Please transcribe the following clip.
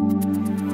Música